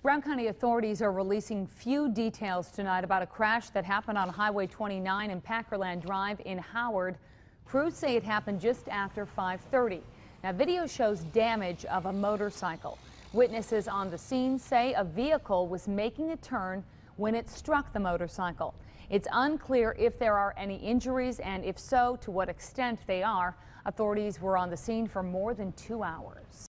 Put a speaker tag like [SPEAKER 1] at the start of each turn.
[SPEAKER 1] Brown County authorities are releasing few details tonight about a crash that happened on Highway 29 and Packerland Drive in Howard. Crews say it happened just after 5:30. Now, video shows damage of a motorcycle. Witnesses on the scene say a vehicle was making a turn when it struck the motorcycle. It's unclear if there are any injuries and if so, to what extent they are. Authorities were on the scene for more than two hours.